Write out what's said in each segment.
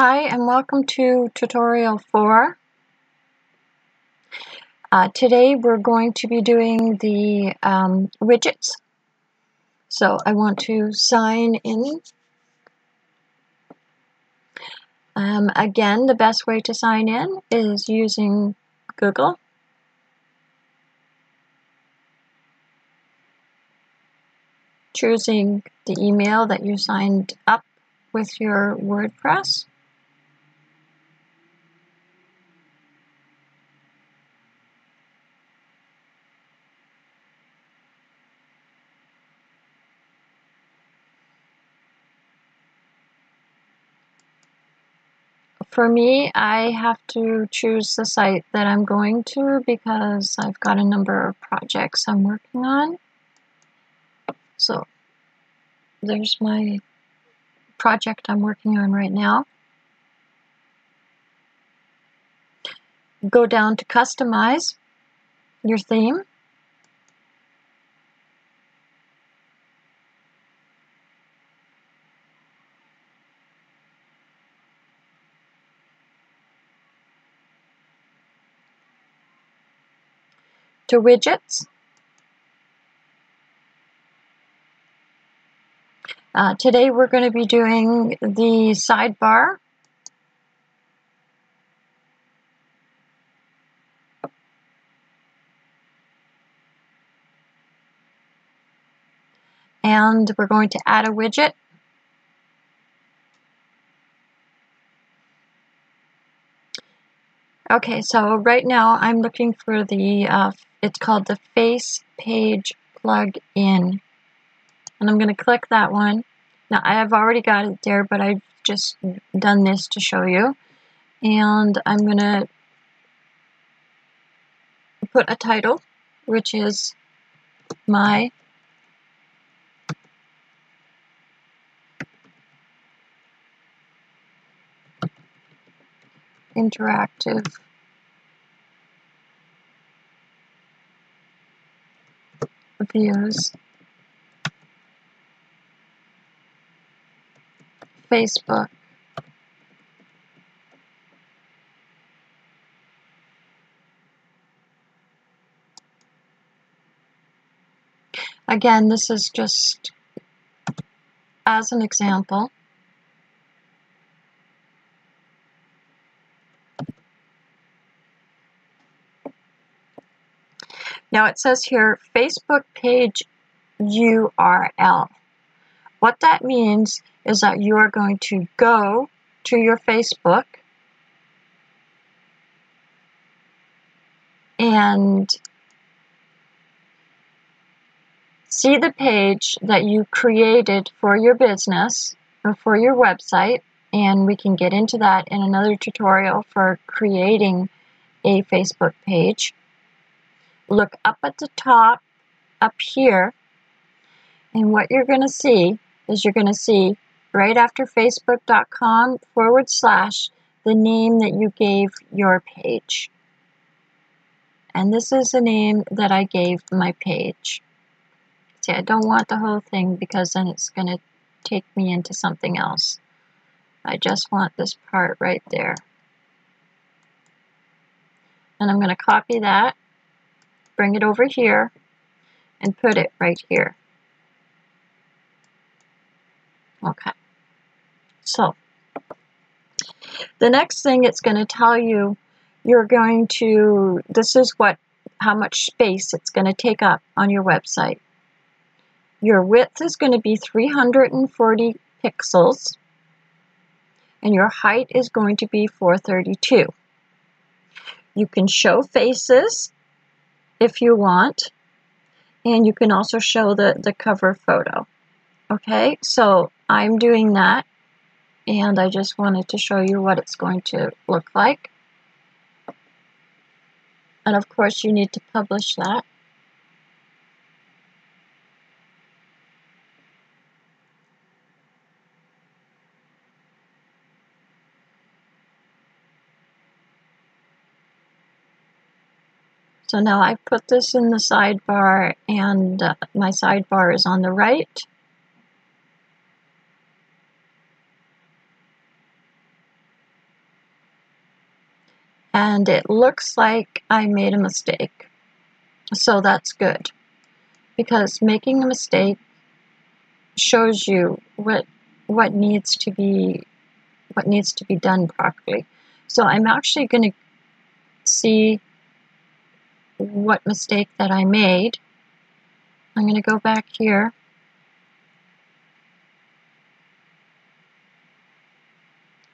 Hi and welcome to tutorial 4. Uh, today we're going to be doing the um, widgets. So I want to sign in. Um, again, the best way to sign in is using Google. Choosing the email that you signed up with your WordPress. For me, I have to choose the site that I'm going to because I've got a number of projects I'm working on. So there's my project I'm working on right now. Go down to customize your theme. To widgets. Uh, today we're going to be doing the sidebar. And we're going to add a widget. Okay, so right now I'm looking for the, uh, it's called the Face Page Plugin. And I'm going to click that one. Now I have already got it there, but I've just done this to show you. And I'm going to put a title, which is my interactive. Views Facebook. Again, this is just as an example. Now it says here Facebook page URL. What that means is that you are going to go to your Facebook and see the page that you created for your business or for your website and we can get into that in another tutorial for creating a Facebook page look up at the top up here and what you're going to see is you're going to see right after facebook.com forward slash the name that you gave your page. And this is the name that I gave my page. See, I don't want the whole thing because then it's going to take me into something else. I just want this part right there. And I'm going to copy that bring it over here and put it right here. Okay. So, the next thing it's going to tell you, you're going to, this is what, how much space it's going to take up on your website. Your width is going to be 340 pixels, and your height is going to be 432. You can show faces, if you want. And you can also show the, the cover photo. Okay, so I'm doing that. And I just wanted to show you what it's going to look like. And of course you need to publish that. So now I put this in the sidebar and uh, my sidebar is on the right. and it looks like I made a mistake. So that's good because making a mistake shows you what what needs to be what needs to be done properly. So I'm actually going to see what mistake that I made. I'm going to go back here.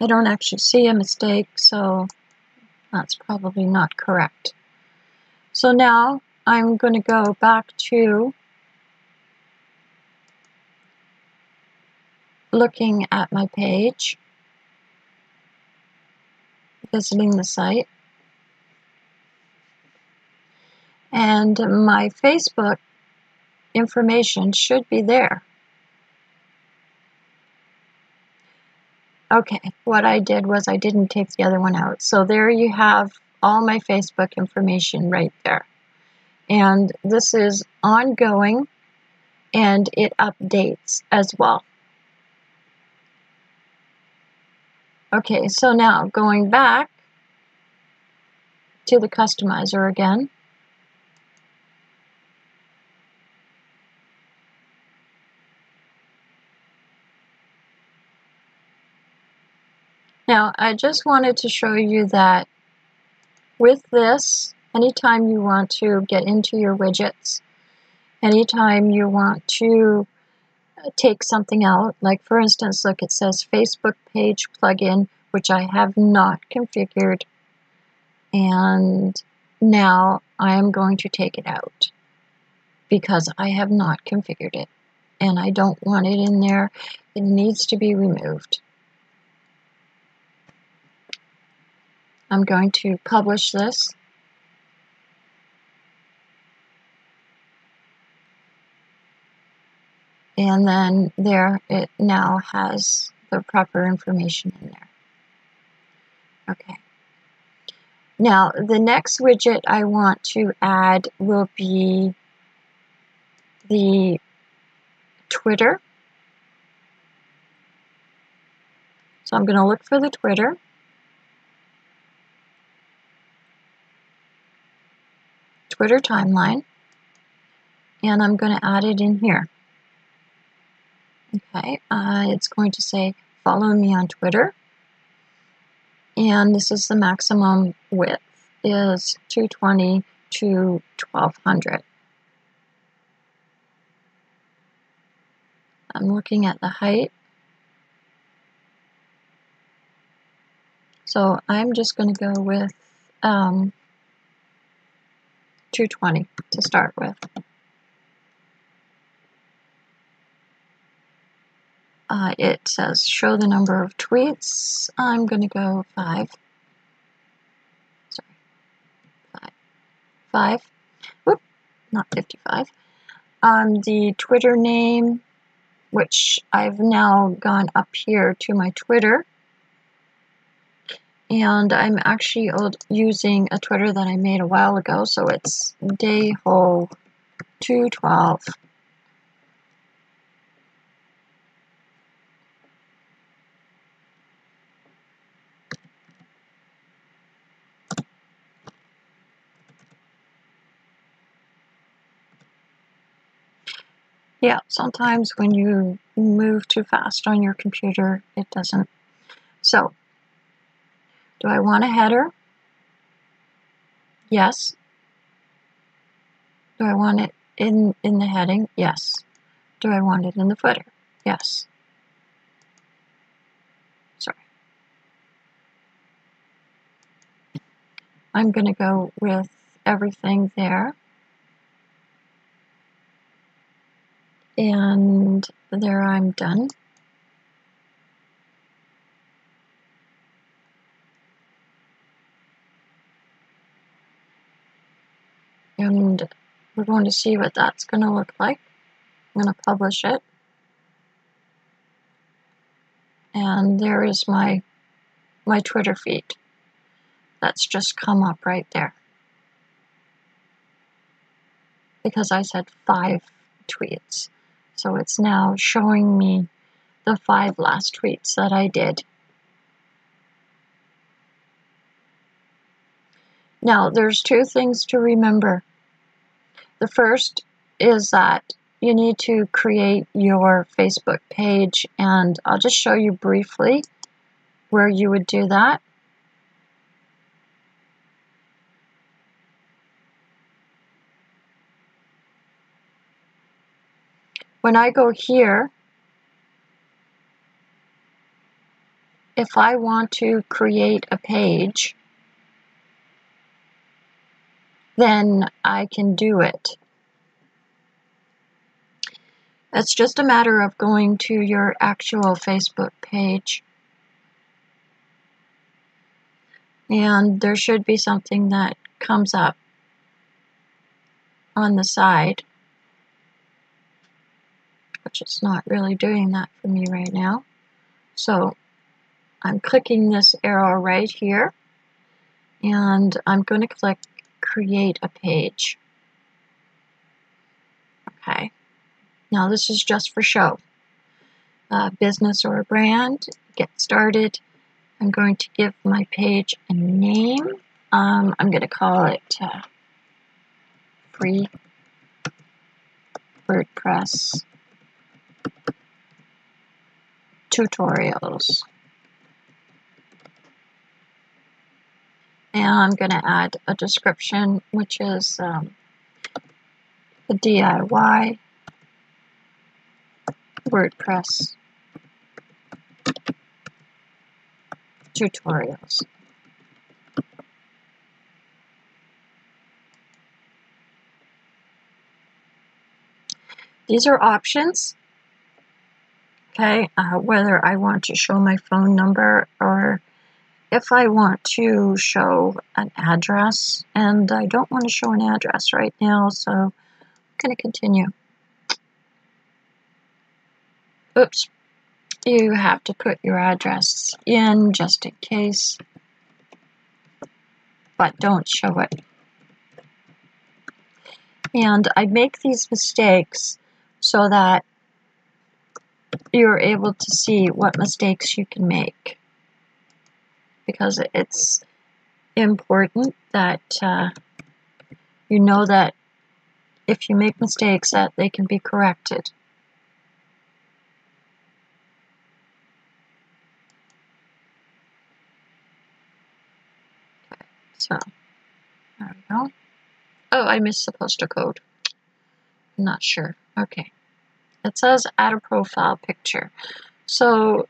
I don't actually see a mistake, so that's probably not correct. So now I'm going to go back to looking at my page, visiting the site, and my Facebook information should be there. Okay, what I did was I didn't take the other one out. So there you have all my Facebook information right there. And this is ongoing and it updates as well. Okay, so now going back to the customizer again. Now, I just wanted to show you that with this, anytime you want to get into your widgets, anytime you want to take something out, like for instance, look, it says Facebook page plugin, which I have not configured, and now I am going to take it out because I have not configured it and I don't want it in there. It needs to be removed. I'm going to publish this. And then there it now has the proper information in there. Okay. Now the next widget I want to add will be the Twitter. So I'm going to look for the Twitter. Twitter timeline and I'm going to add it in here. Okay, uh, it's going to say follow me on Twitter and this is the maximum width is 220 to 1200. I'm looking at the height. So I'm just going to go with um, 220 to start with. Uh, it says show the number of tweets. I'm going to go five. Sorry, five. Five. Whoop, not 55. Um, the Twitter name, which I've now gone up here to my Twitter and I'm actually using a Twitter that I made a while ago, so it's dayhole212. Yeah, sometimes when you move too fast on your computer, it doesn't. So do I want a header? Yes. Do I want it in, in the heading? Yes. Do I want it in the footer? Yes. Sorry. I'm going to go with everything there. And there I'm done. and we're going to see what that's going to look like. I'm going to publish it. And there is my, my Twitter feed. That's just come up right there. Because I said five tweets. So it's now showing me the five last tweets that I did. Now, there's two things to remember. The first is that you need to create your Facebook page, and I'll just show you briefly where you would do that. When I go here, if I want to create a page, then I can do it. It's just a matter of going to your actual Facebook page. And there should be something that comes up on the side, which is not really doing that for me right now. So I'm clicking this arrow right here, and I'm going to click Create a Page. Okay. Now this is just for show. Uh, business or a brand, get started. I'm going to give my page a name. Um, I'm going to call it uh, Free WordPress Tutorials. And I'm going to add a description, which is um, a DIY WordPress tutorials. These are options, okay, uh, whether I want to show my phone number or if I want to show an address, and I don't want to show an address right now, so I'm going to continue. Oops. You have to put your address in just in case, but don't show it. And I make these mistakes so that you're able to see what mistakes you can make. Because it's important that uh, you know that if you make mistakes that they can be corrected. So, there we go. Oh, I missed the postal code. I'm not sure. Okay. It says add a profile picture. So,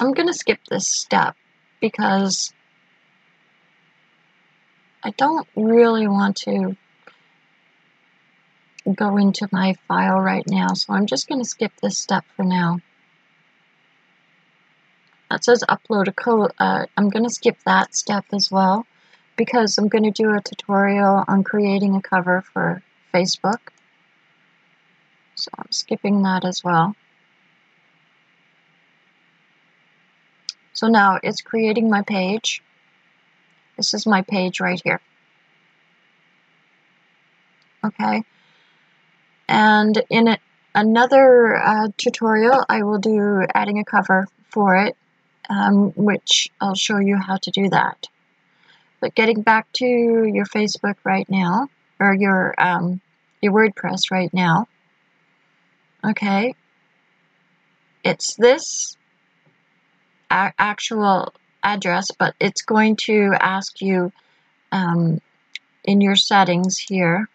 I'm going to skip this step because I don't really want to go into my file right now, so I'm just going to skip this step for now. That says upload a code. Uh, I'm going to skip that step as well because I'm going to do a tutorial on creating a cover for Facebook. So I'm skipping that as well. So now it's creating my page. This is my page right here. Okay. And in a, another uh, tutorial, I will do adding a cover for it um, which I'll show you how to do that. But getting back to your Facebook right now, or your, um, your WordPress right now, okay, it's this actual address, but it's going to ask you um, in your settings here,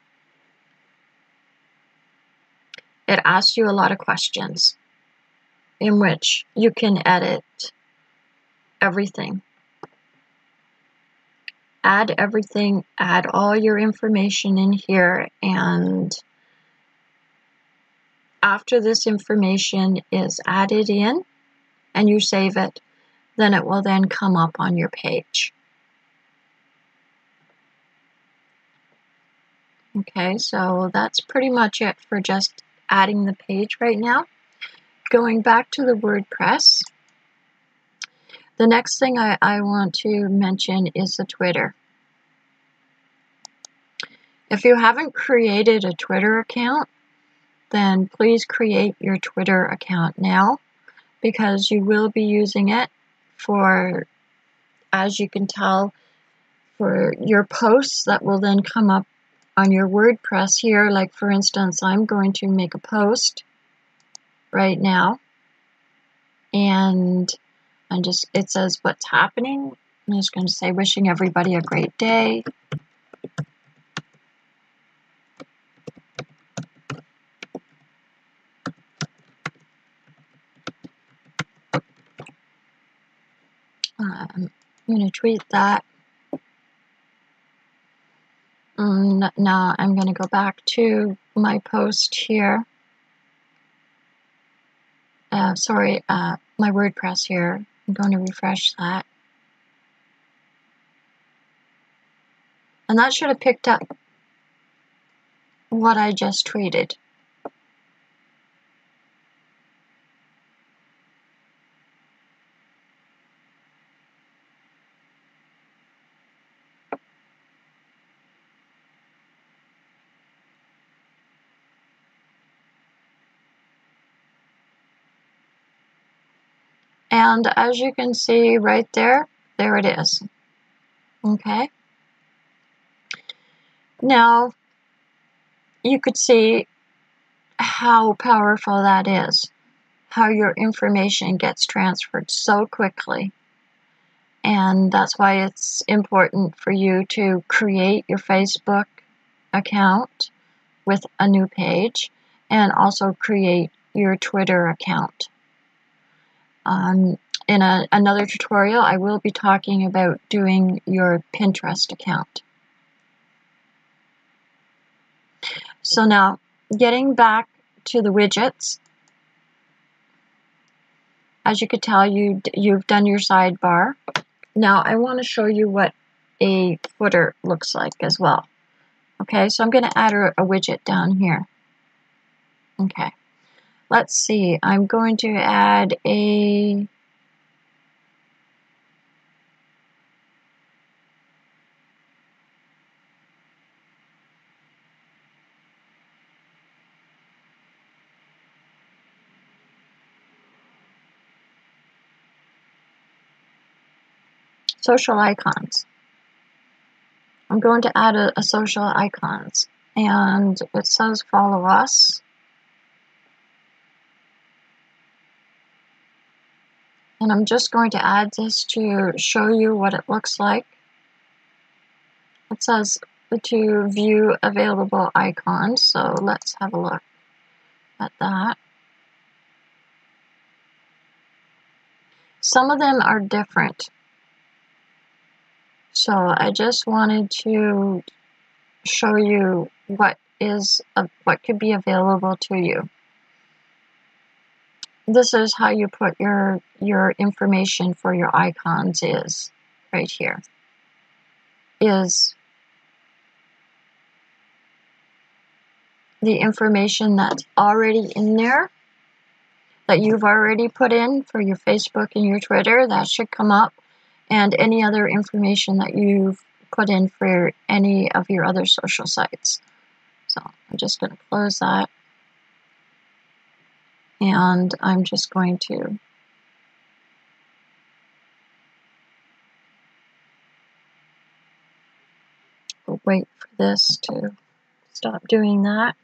it asks you a lot of questions in which you can edit everything. Add everything, add all your information in here, and after this information is added in and you save it, then it will then come up on your page. Okay, so that's pretty much it for just adding the page right now. Going back to the WordPress, the next thing I, I want to mention is the Twitter. If you haven't created a Twitter account, then please create your Twitter account now because you will be using it for, as you can tell, for your posts that will then come up on your WordPress here. Like for instance, I'm going to make a post right now and I'm just, it says what's happening. I'm just going to say wishing everybody a great day. Um, I'm to tweet that. Um, now I'm going to go back to my post here. Uh, sorry, uh, my WordPress here. I'm going to refresh that. And that should have picked up what I just tweeted. And as you can see right there, there it is. Okay. Now, you could see how powerful that is, how your information gets transferred so quickly. And that's why it's important for you to create your Facebook account with a new page and also create your Twitter account. Um, in a, another tutorial, I will be talking about doing your Pinterest account. So now, getting back to the widgets, as you could tell, you, you've done your sidebar. Now, I want to show you what a footer looks like as well. Okay, so I'm going to add a, a widget down here. Okay. Let's see, I'm going to add a social icons. I'm going to add a, a social icons and it says follow us. And I'm just going to add this to show you what it looks like. It says to view available icons, so let's have a look at that. Some of them are different. So I just wanted to show you what is uh, what could be available to you this is how you put your your information for your icons is right here is the information that's already in there that you've already put in for your Facebook and your Twitter that should come up and any other information that you've put in for any of your other social sites. So I'm just going to close that and I'm just going to wait for this to stop doing that.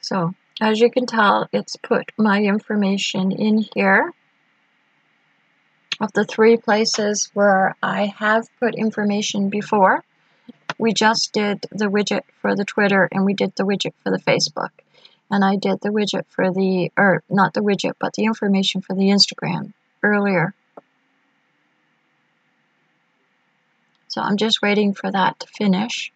So as you can tell, it's put my information in here of the three places where I have put information before. We just did the widget for the Twitter and we did the widget for the Facebook. And I did the widget for the, or not the widget, but the information for the Instagram earlier. So I'm just waiting for that to finish.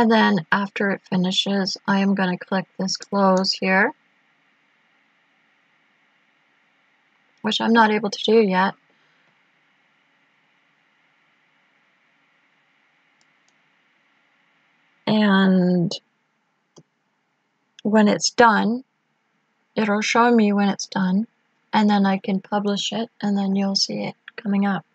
And then after it finishes, I am going to click this close here, which I'm not able to do yet. And when it's done, it'll show me when it's done, and then I can publish it, and then you'll see it coming up.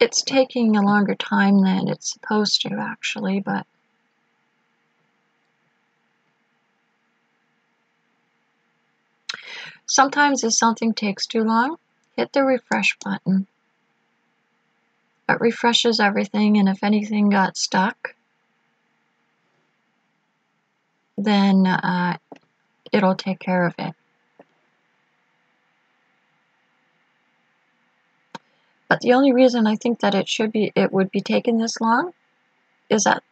It's taking a longer time than it's supposed to, actually, but sometimes if something takes too long, hit the refresh button. It refreshes everything, and if anything got stuck, then uh, it'll take care of it. But the only reason I think that it should be, it would be taken this long is that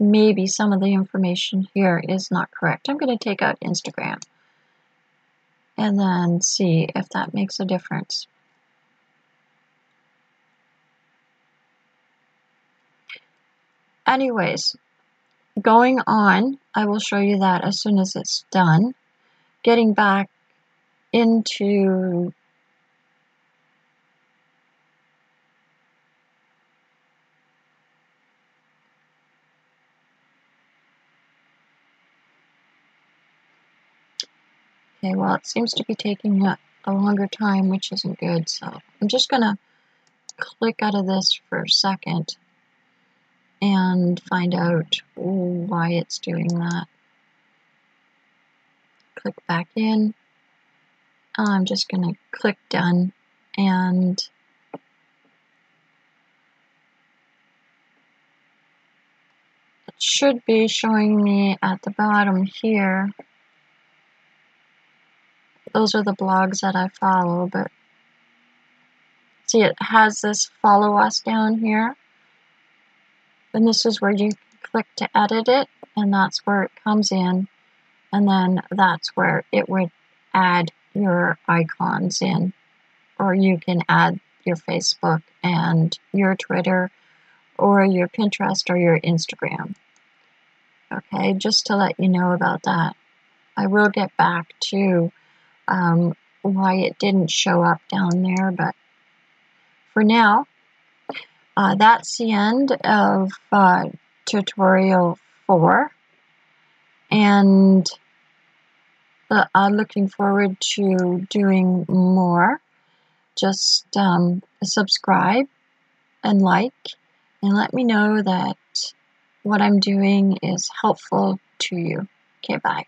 maybe some of the information here is not correct. I'm going to take out Instagram and then see if that makes a difference. Anyways, going on, I will show you that as soon as it's done. Getting back into Okay, well, it seems to be taking a, a longer time, which isn't good, so I'm just going to click out of this for a second and find out why it's doing that. Click back in. I'm just going to click done and it should be showing me at the bottom here those are the blogs that I follow, but see it has this follow us down here. And this is where you click to edit it, and that's where it comes in. And then that's where it would add your icons in. Or you can add your Facebook and your Twitter or your Pinterest or your Instagram. Okay, just to let you know about that. I will get back to um, why it didn't show up down there, but for now, uh, that's the end of uh, tutorial 4, and uh, I'm looking forward to doing more. Just um, subscribe and like, and let me know that what I'm doing is helpful to you. Okay, bye.